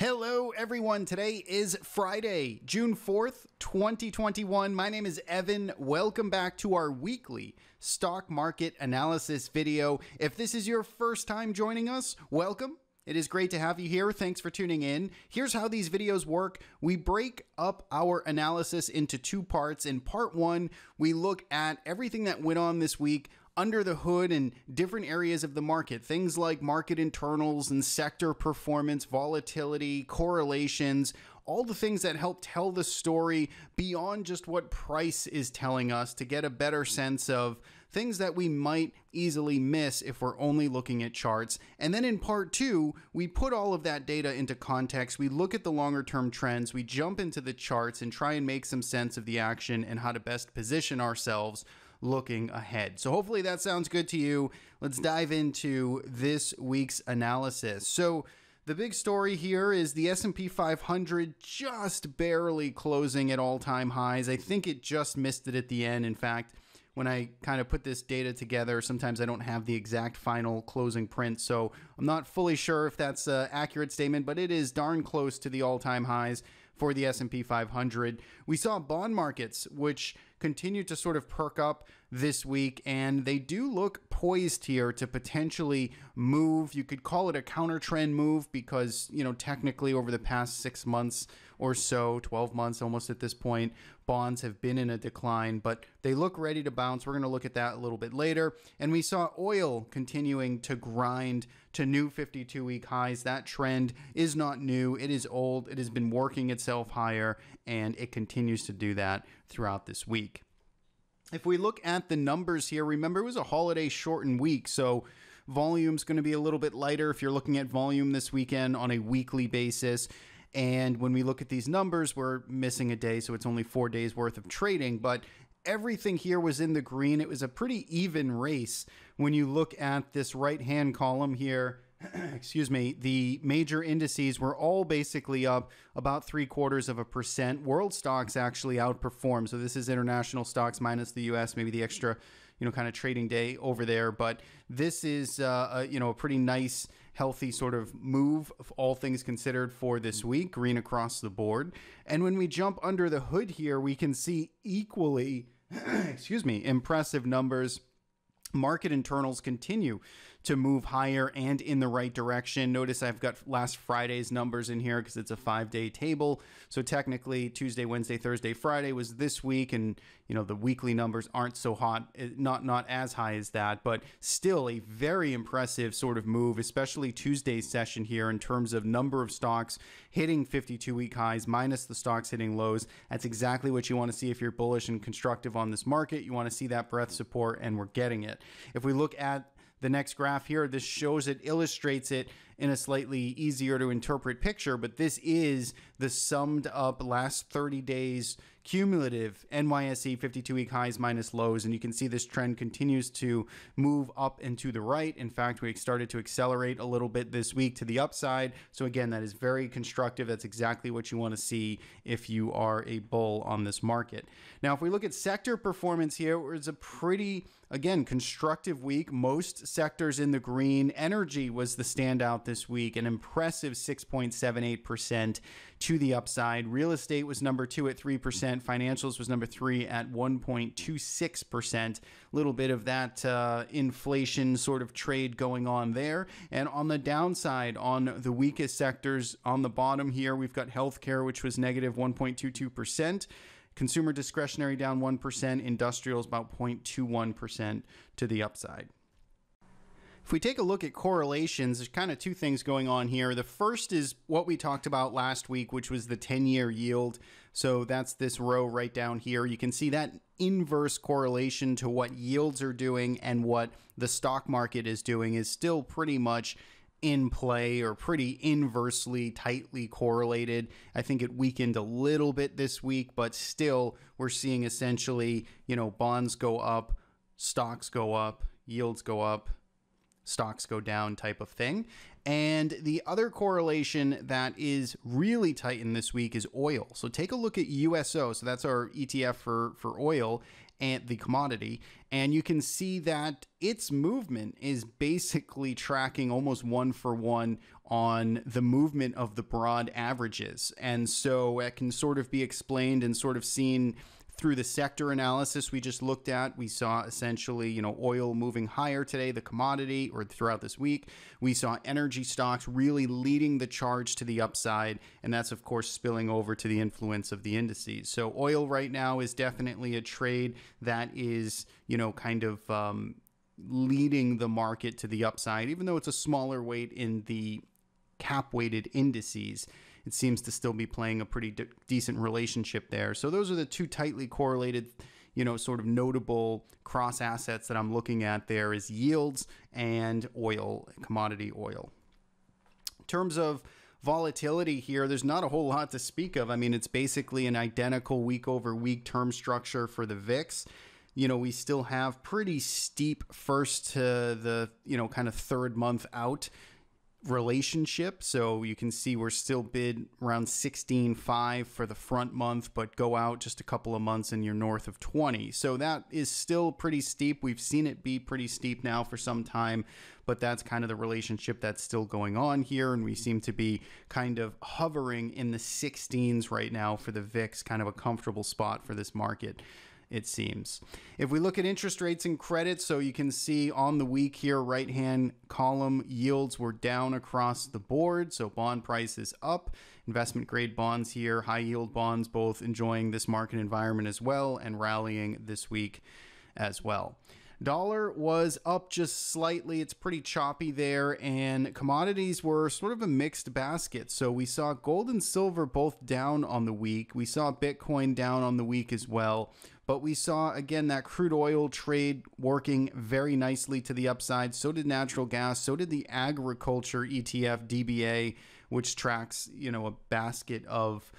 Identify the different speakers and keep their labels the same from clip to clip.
Speaker 1: Hello, everyone. Today is Friday, June 4th, 2021. My name is Evan. Welcome back to our weekly stock market analysis video. If this is your first time joining us, welcome. It is great to have you here. Thanks for tuning in. Here's how these videos work. We break up our analysis into two parts. In part one, we look at everything that went on this week under the hood in different areas of the market. Things like market internals and sector performance, volatility, correlations, all the things that help tell the story beyond just what price is telling us to get a better sense of things that we might easily miss if we're only looking at charts. And then in part two, we put all of that data into context. We look at the longer term trends, we jump into the charts and try and make some sense of the action and how to best position ourselves looking ahead. So hopefully that sounds good to you. Let's dive into this week's analysis. So the big story here is the S&P 500 just barely closing at all-time highs. I think it just missed it at the end. In fact, when I kind of put this data together, sometimes I don't have the exact final closing print. So I'm not fully sure if that's an accurate statement, but it is darn close to the all-time highs for the S&P 500. We saw bond markets which continue to sort of perk up this week and they do look poised here to potentially move. You could call it a counter trend move because, you know, technically over the past 6 months or so, 12 months almost at this point, bonds have been in a decline, but they look ready to bounce. We're going to look at that a little bit later. And we saw oil continuing to grind to new 52 week highs. That trend is not new, it is old. It has been working itself higher, and it continues to do that throughout this week. If we look at the numbers here, remember it was a holiday shortened week, so volume's going to be a little bit lighter if you're looking at volume this weekend on a weekly basis. And when we look at these numbers, we're missing a day, so it's only four days worth of trading. But everything here was in the green. It was a pretty even race when you look at this right hand column here. excuse me, the major indices were all basically up about three quarters of a percent. World stocks actually outperformed. So this is international stocks minus the US, maybe the extra, you know, kind of trading day over there. But this is, uh, a, you know, a pretty nice, healthy sort of move, all things considered, for this week, green across the board. And when we jump under the hood here, we can see equally, excuse me, impressive numbers. Market internals continue to move higher and in the right direction. Notice I've got last Friday's numbers in here because it's a five day table. So technically, Tuesday, Wednesday, Thursday, Friday was this week, and you know the weekly numbers aren't so hot, eh, not not as high as that, but still a very impressive sort of move, especially Tuesday's session here in terms of number of stocks hitting 52 week highs minus the stocks hitting lows. That's exactly what you want to see if you're bullish and constructive on this market. You want to see that breadth support, and we're getting it. If we look at the next graph here, this shows it, illustrates it in a slightly easier to interpret picture, but this is the summed up last 30 days cumulative NYSE 52 week highs minus lows. And you can see this trend continues to move up and to the right. In fact, we started to accelerate a little bit this week to the upside. So, again, that is very constructive. That's exactly what you want to see if you are a bull on this market. Now, if we look at sector performance here, it was a pretty, again, constructive week. Most sectors in the green. Energy was the standout this week, an impressive 6.78% to the upside. Real estate was number two at 3%. Financials was number three at 1.26%. A little bit of that uh, inflation sort of trade going on there. And on the downside, on the weakest sectors on the bottom here, we've got healthcare, which was negative 1.22%. Consumer discretionary down 1%, industrials about 0.21% to the upside. If we take a look at correlations, there's kind of two things going on here. The first is what we talked about last week, which was the 10 year yield. So that's this row right down here. You can see that inverse correlation to what yields are doing and what the stock market is doing is still pretty much in play or pretty inversely tightly correlated. I think it weakened a little bit this week, but still we're seeing essentially, you know, bonds go up, stocks go up, yields go up, stocks go down type of thing. And the other correlation that is really tight in this week is oil. So take a look at USO. So that's our ETF for, for oil. and the commodity and you can see that its movement is basically tracking almost one for one on the movement of the broad averages and so it can sort of be explained and sort of seen through the sector analysis we just looked at, we saw essentially, you know, oil moving higher today, the commodity, or throughout this week. We saw energy stocks really leading the charge to the upside, and that's, of course, spilling over to the influence of the indices. So, oil right now is definitely a trade that is, you know, kind of. Um, leading the market to the upside, even though it's a smaller weight in the cap weighted indices it seems to still be playing a pretty de- decent relationship there. So those are the two tightly correlated, you know, sort of notable cross assets that I'm looking at there is yields and oil, commodity oil. In terms of volatility here, there's not a whole lot to speak of. I mean, it's basically an identical week over week term structure for the VIX you know, we still have pretty steep first to the, you know, kind of third month out relationship. So you can see we're still bid around 16.5 for the front month, but go out just a couple of months and you're north of 20. So that is still pretty steep. We've seen it be pretty steep now for some time, but that's kind of the relationship that's still going on here. And we seem to be kind of hovering in the 16s right now for the VIX, kind of a comfortable spot for this market it seems. If we look at interest rates and credit, so you can see on the week here, right hand column, yields were down across the board. So bond prices up, investment grade bonds here, high yield bonds, both enjoying this market environment as well and rallying this week as well. Dollar was up just slightly. It's pretty choppy there, and commodities were sort of a mixed basket. So we saw gold and silver both down on the week. We saw Bitcoin down on the week as well. But we saw again that crude oil trade working very nicely to the upside. So did natural gas. So did the agriculture ETF DBA, which tracks you know a basket of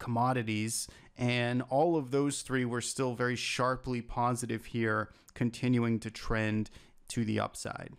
Speaker 1: commodities. And all of those three were still very sharply positive here, continuing to trend to the upside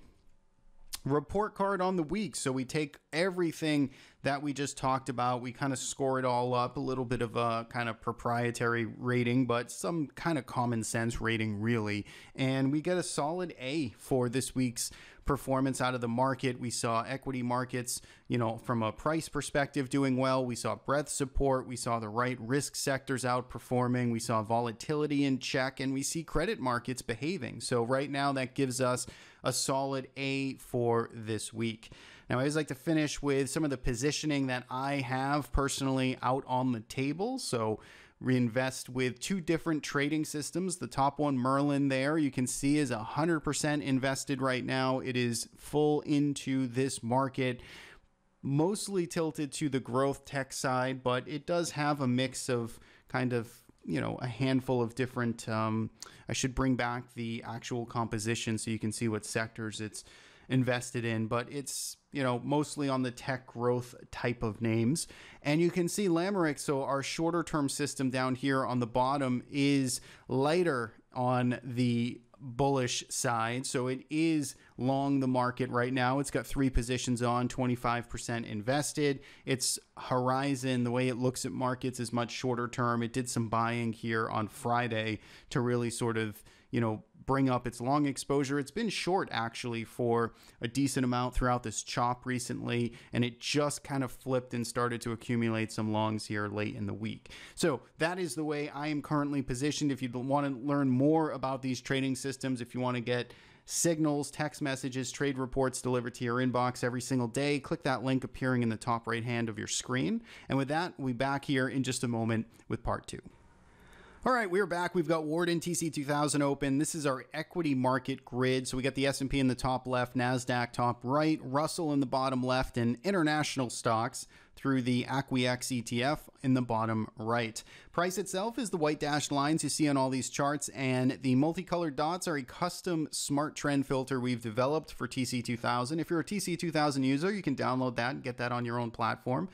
Speaker 1: report card on the week. So we take everything that we just talked about, we kind of score it all up, a little bit of a kind of proprietary rating, but some kind of common sense rating, really. And we get a solid A for this week's performance out of the market. We saw equity markets, you know, from a price perspective doing well. We saw breadth support. We saw the right risk sectors outperforming. We saw volatility in check and we see credit markets behaving. So right now that gives us a solid A for this week. Now, I always like to finish with some of the positioning that I have personally out on the table. So, reinvest with two different trading systems. The top one, Merlin, there you can see is 100% invested right now. It is full into this market, mostly tilted to the growth tech side, but it does have a mix of kind of you know a handful of different um, i should bring back the actual composition so you can see what sectors it's invested in, but it's you know mostly on the tech growth type of names. And you can see Lamerick. So our shorter term system down here on the bottom is lighter on the bullish side. So it is long the market right now. It's got three positions on, 25% invested. Its horizon, the way it looks at markets, is much shorter term. It did some buying here on Friday to really sort of, you know, bring up its long exposure. It's been short actually for a decent amount throughout this chop recently, and it just kind of flipped and started to accumulate some longs here late in the week. So that is the way I am currently positioned. If you want to learn more about these trading systems, if you want to get signals, text messages, trade reports delivered to your inbox every single day. Click that link appearing in the top right hand of your screen. And with that, we'll be back here in just a moment with part two. All right, we're back. We've got Worden TC2000 open. This is our equity market grid. So we got the S&P in the top left, Nasdaq top right, Russell in the bottom left, and international stocks through the ACWX ETF in the bottom right. Price itself is the white dashed lines you see on all these charts, and the multicolored dots are a custom smart trend filter we've developed for TC2000. If you're a TC2000 user, you can download that and get that on your own platform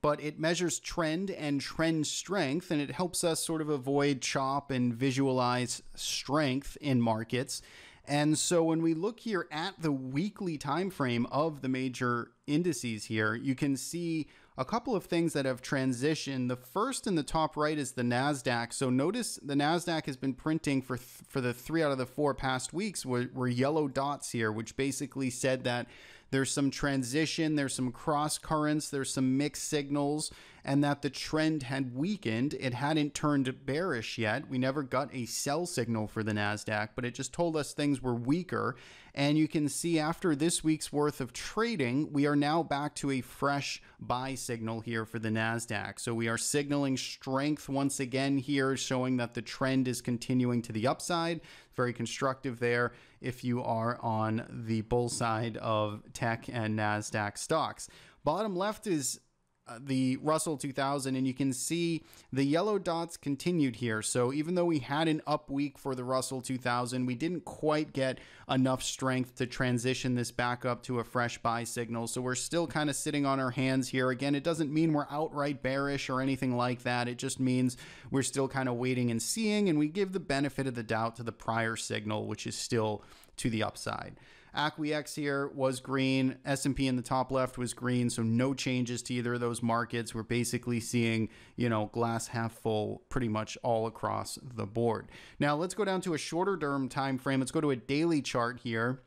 Speaker 1: but it measures trend and trend strength, and it helps us sort of avoid chop and visualize strength in markets. And so when we look here at the weekly time frame of the major indices here, you can see a couple of things that have transitioned. The first in the top right is the Nasdaq. So notice the Nasdaq has been printing for th- for the three out of the four past weeks were, were yellow dots here, which basically said that there's some transition, there's some cross currents, there's some mixed signals, and that the trend had weakened. It hadn't turned bearish yet. We never got a sell signal for the NASDAQ, but it just told us things were weaker. And you can see after this week's worth of trading, we are now back to a fresh buy signal here for the NASDAQ. So we are signaling strength once again here, showing that the trend is continuing to the upside. Very constructive there if you are on the bull side of tech and NASDAQ stocks. Bottom left is Uh, the Russell 2000, and you can see the yellow dots continued here. So even though we had an up week for the Russell 2000, we didn't quite get enough strength to transition this back up to a fresh buy signal. So we're still kind of sitting on our hands here. Again, it doesn't mean we're outright bearish or anything like that. It just means we're still kind of waiting and seeing, and we give the benefit of the doubt to the prior signal, which is still to the upside. ACWX here was green. S&P in the top left was green, so no changes to either of those markets. We're basically seeing, you know, glass half full pretty much all across the board. Now, let's go down to a shorter term time frame. Let's go to a daily chart here.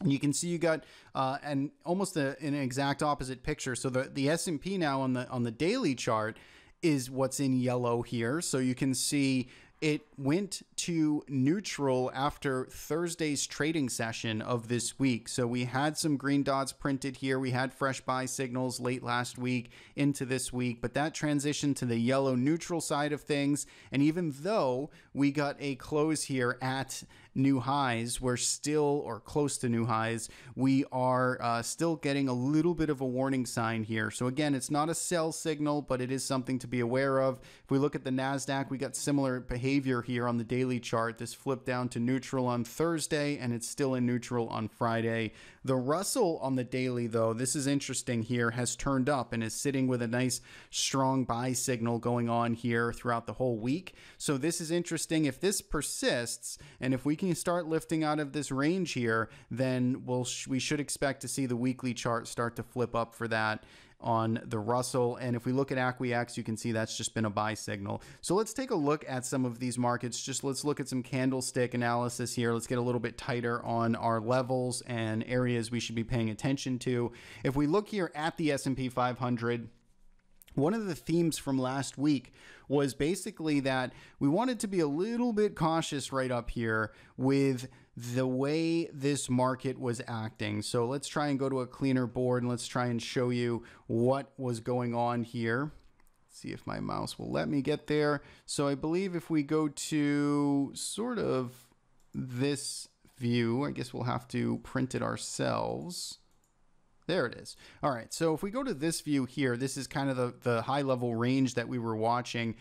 Speaker 1: And you can see you got uh, an almost a, an exact opposite picture. So the, the S&P now on the on the daily chart is what's in yellow here. So you can see it went to neutral after Thursday's trading session of this week. So we had some green dots printed here. We had fresh buy signals late last week into this week, but that transitioned to the yellow neutral side of things. And even though we got a close here at new highs, we're still, or close to new highs, we are uh, still getting a little bit of a warning sign here. So again, it's not a sell signal, but it is something to be aware of. If we look at the NASDAQ, we got similar behavior here on the daily chart. This flipped down to neutral on Thursday, and it's still in neutral on Friday. The Russell on the daily, though, this is interesting here, has turned up and is sitting with a nice strong buy signal going on here throughout the whole week. So this is interesting. If this persists, and if we can start lifting out of this range here, then we'll sh- we should expect to see the weekly chart start to flip up for that on the Russell. And if we look at ACWX, you can see that's just been a buy signal. So let's take a look at some of these markets. Just let's look at some candlestick analysis here. Let's get a little bit tighter on our levels and areas we should be paying attention to. If we look here at the S&P 500, one of the themes from last week was basically that we wanted to be a little bit cautious right up here with the way this market was acting. So let's try and go to a cleaner board and let's try and show you what was going on here. see if my mouse will let me get there. So I believe if we go to sort of this view, I guess we'll have to print it ourselves. There it is. All right. So if we go to this view here, this is kind of the, the high level range that we were watching.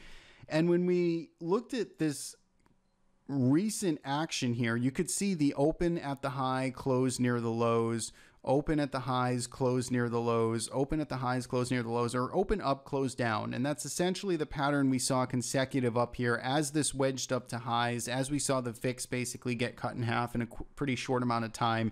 Speaker 1: And when we looked at this recent action here, you could see the open at the high, close near the lows, open at the highs, close near the lows, open at the highs, close near the lows, or open up, close down. And that's essentially the pattern we saw consecutive up here as this wedged up to highs, as we saw the VIX basically get cut in half in a pretty short amount of time.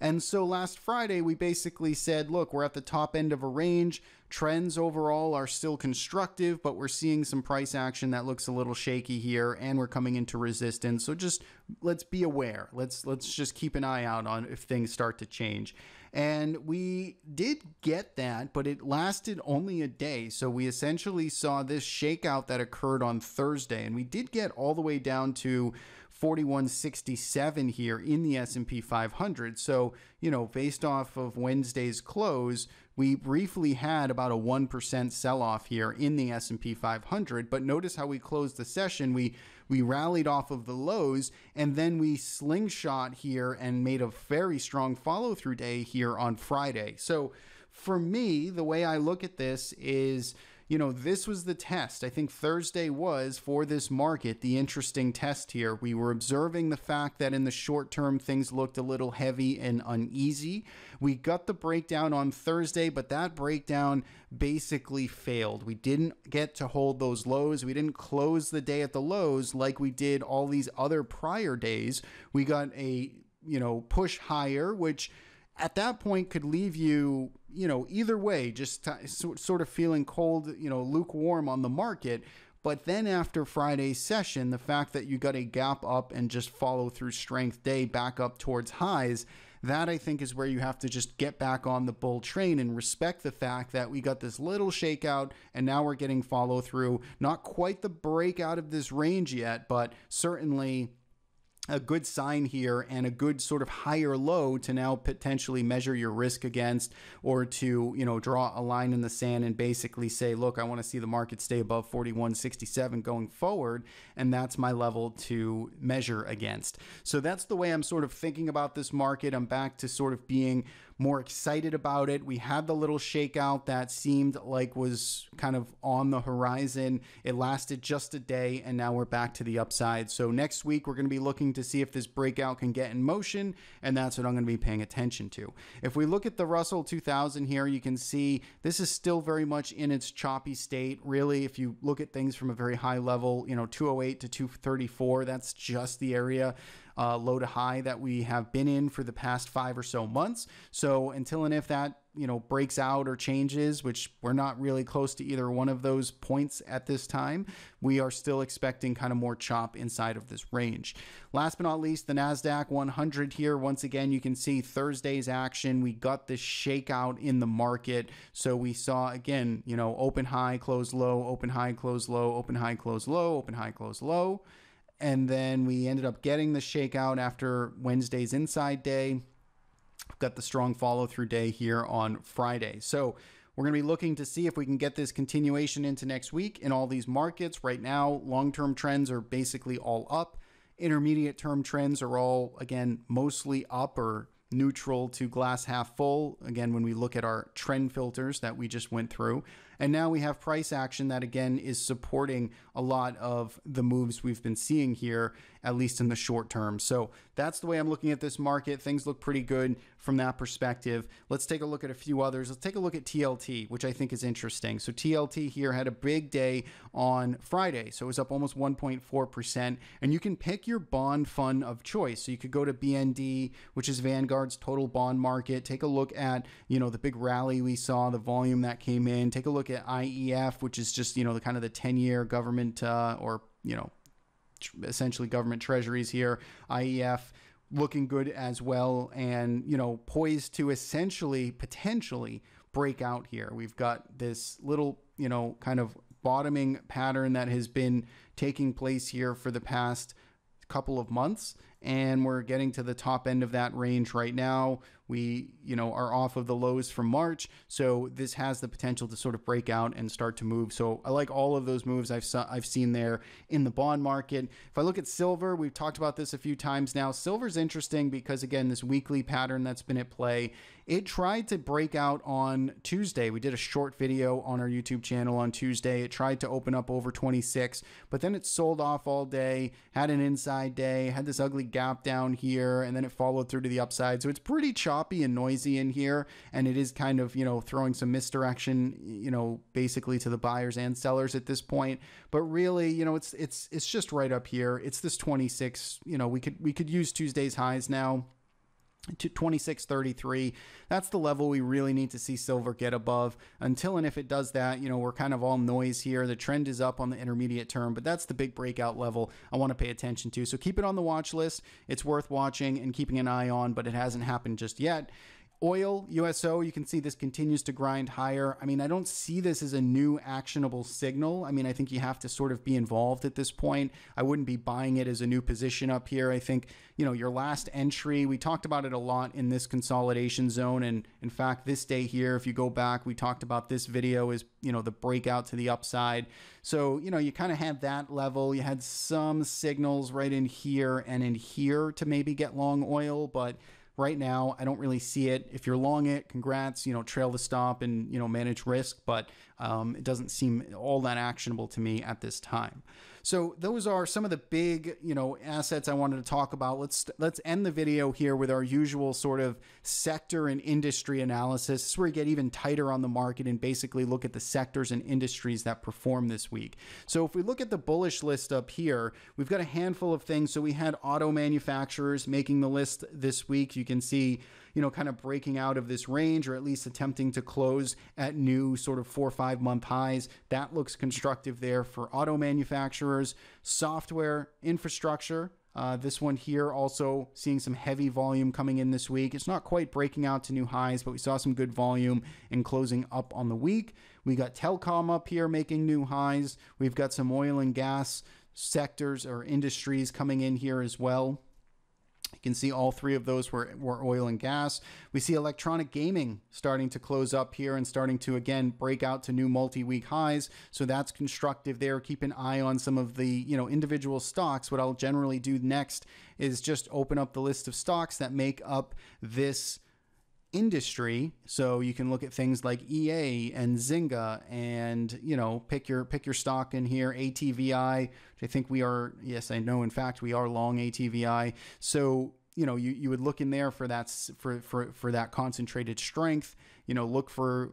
Speaker 1: And so last Friday, we basically said, look, we're at the top end of a range. Trends overall are still constructive, but we're seeing some price action that looks a little shaky here, and we're coming into resistance. So just let's be aware. Let's let's just keep an eye out on if things start to change. And we did get that, but it lasted only a day. So we essentially saw this shakeout that occurred on Thursday, and we did get all the way down to 4167 here in the S&P 500. So, you know, based off of Wednesday's close, we briefly had about a 1% sell-off here in the S&P 500, but notice how we closed the session. We we rallied off of the lows and then we slingshot here and made a very strong follow-through day here on Friday. So, for me, the way I look at this is you know, this was the test. I think Thursday was for this market the interesting test here. We were observing the fact that in the short term things looked a little heavy and uneasy. We got the breakdown on Thursday, but that breakdown basically failed. We didn't get to hold those lows. We didn't close the day at the lows like we did all these other prior days. We got a, you know, push higher, which at that point could leave you you know, either way, just t- sort of feeling cold, you know, lukewarm on the market. But then after Friday's session, the fact that you got a gap up and just follow through strength day back up towards highs, that I think is where you have to just get back on the bull train and respect the fact that we got this little shakeout and now we're getting follow through. Not quite the breakout of this range yet, but certainly a good sign here and a good sort of higher low to now potentially measure your risk against or to you know draw a line in the sand and basically say look i want to see the market stay above 4167 going forward and that's my level to measure against. So that's the way i'm sort of thinking about this market. I'm back to sort of being more excited about it. We had the little shakeout that seemed like was kind of on the horizon. It lasted just a day, and now we're back to the upside. So next week, we're going to be looking to see if this breakout can get in motion, and that's what I'm going to be paying attention to. If we look at the Russell 2000 here, you can see this is still very much in its choppy state. Really, if you look at things from a very high level, you know, 208 to 234, that's just the area uh, low to high that we have been in for the past five or so months. So until and if that you know breaks out or changes which we're not really close to either one of those points at this time we are still expecting kind of more chop inside of this range. Last but not least the nasdaq 100 here. Once again you can see thursday's action. We got this shakeout in the market. So we saw again you know open high close low open high close low open high close low open high close low and then we ended up getting the shakeout after Wednesday's inside day. We've got the strong follow through day here on Friday. So we're going to be looking to see if we can get this continuation into next week in all these markets. Right now, long term trends are basically all up. Intermediate term trends are all, again, mostly up or neutral to glass half full. Again, when we look at our trend filters that we just went through. And now we have price action that again is supporting a lot of the moves we've been seeing here, at least in the short term. So that's the way I'm looking at this market. Things look pretty good from that perspective. Let's take a look at a few others. Let's take a look at TLT, which I think is interesting. So TLT here had a big day on Friday. So it was up almost 1.4%. And you can pick your bond fund of choice. So you could go to BND, which is Vanguard's total bond market. Take a look at, you know, the big rally we saw, the volume that came in. Take a look at IEF, which is just, you know, the kind of the 10 year government uh, or, you know, essentially government treasuries here. IEF looking good as well and, you know, poised to essentially potentially break out here. We've got this little, you know, kind of bottoming pattern that has been taking place here for the past couple of months and we're getting to the top end of that range right now we, you know, are off of the lows from March, so this has the potential to sort of break out and start to move. So I like all of those moves I've I've seen there in the bond market. If I look at silver, we've talked about this a few times now. Silver's interesting because again, this weekly pattern that's been at play, it tried to break out on Tuesday. We did a short video on our YouTube channel on Tuesday. It tried to open up over 26, but then it sold off all day, had an inside day, had this ugly gap down here, and then it followed through to the upside. So it's pretty choppy choppy and noisy in here, and it is kind of you know throwing some misdirection, you know, basically to the buyers and sellers at this point. But really, you know, it's it's it's just right up here. It's this 26. You know, we could we could use Tuesday's highs now to 2633 that's the level we really need to see silver get above. Until and if it does that you know we're kind of all noise here. The trend is up on the intermediate term but that's the big breakout level i want to pay attention to. So keep it on the watch list. It's worth watching and keeping an eye on but it hasn't happened just yet Oil, USO, you can see this continues to grind higher. I mean, I don't see this as a new actionable signal. I mean, I think you have to sort of be involved at this point. I wouldn't be buying it as a new position up here. I think, you know, your last entry, we talked about it a lot in this consolidation zone. And in fact, this day here, if you go back, we talked about this video is, you know, the breakout to the upside. So, you know, you kind of had that level. You had some signals right in here and in here to maybe get long oil, but right now i don't really see it. If you're long it congrats you know trail the stop and you know manage risk but um, it doesn't seem all that actionable to me at this time so those are some of the big, you know, assets I wanted to talk about. Let's let's end the video here with our usual sort of sector and industry analysis. This is where we get even tighter on the market and basically look at the sectors and industries that perform this week. So if we look at the bullish list up here, we've got a handful of things. So we had auto manufacturers making the list this week. You can see you know, kind of breaking out of this range or at least attempting to close at new sort of four or five month highs. That looks constructive there for auto manufacturers, software, infrastructure. Uh, this one here also seeing some heavy volume coming in this week. It's not quite breaking out to new highs, but we saw some good volume in closing up on the week. We got telecom up here making new highs. We've got some oil and gas sectors or industries coming in here as well. You can see all three of those were, were oil and gas. We see electronic gaming starting to close up here and starting to again break out to new multi-week highs. So that's constructive there. Keep an eye on some of the you know individual stocks. What I'll generally do next is just open up the list of stocks that make up this industry so you can look at things like EA and Zynga and you know pick your pick your stock in here. ATVI which I think we are yes I know in fact we are long ATVI so you know you, you would look in there for that for, for for that concentrated strength you know look for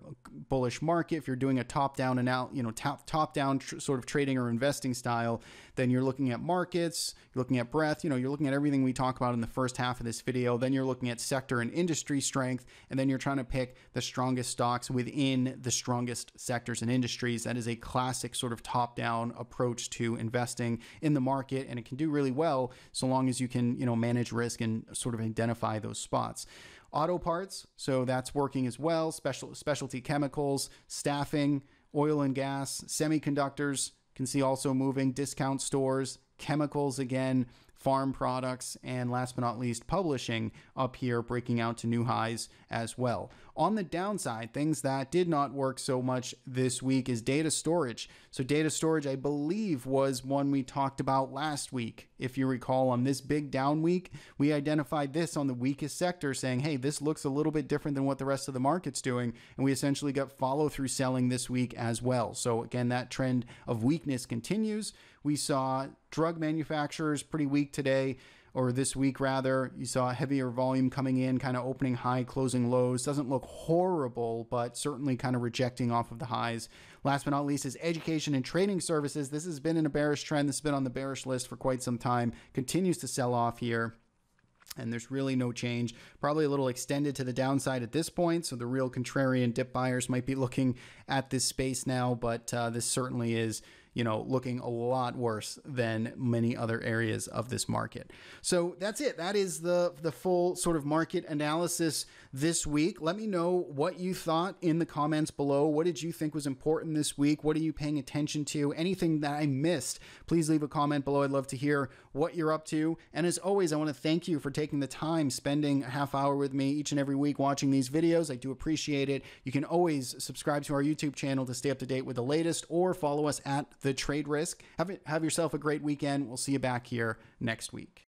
Speaker 1: bullish market. If you're doing a top down and out you know top top down tr- sort of trading or investing style then you're looking at markets you're looking at breadth you know you're looking at everything we talk about in the first half of this video. Then you're looking at sector and industry strength and then you're trying to pick the strongest stocks within the strongest sectors and industries. That is a classic sort of top down approach to investing in the market and it can do really well so long as you can you know manage risk and sort of identify those spots auto parts, so that's working as well. Special specialty chemicals, staffing, oil and gas, semiconductors can see also moving. Discount stores, chemicals again, farm products, and last but not least, publishing up here breaking out to new highs as well. On the downside, things that did not work so much this week is data storage. So, data storage, I believe, was one we talked about last week. If you recall, on this big down week, we identified this on the weakest sector, saying, hey, this looks a little bit different than what the rest of the market's doing. And we essentially got follow through selling this week as well. So, again, that trend of weakness continues. We saw drug manufacturers pretty weak today or this week rather. You saw heavier volume coming in, kind of opening high, closing lows. Doesn't look horrible, but certainly kind of rejecting off of the highs. Last but not least is education and training services. This has been in a bearish trend. This has been on the bearish list for quite some time. Continues to sell off here and there's really no change. Probably a little extended to the downside at this point, so the real contrarian dip buyers might be looking at this space now, but uh, this certainly is you know, looking a lot worse than many other areas of this market. So that's it. That is the the full sort of market analysis this week. Let me know what you thought in the comments below. What did you think was important this week? What are you paying attention to? Anything that I missed, please leave a comment below. I'd love to hear what you're up to. And as always, I want to thank you for taking the time, spending a half hour with me each and every week watching these videos. I do appreciate it. You can always subscribe to our YouTube channel to stay up to date with the latest or follow us at the trade risk. Have, have yourself a great weekend. We'll see you back here next week.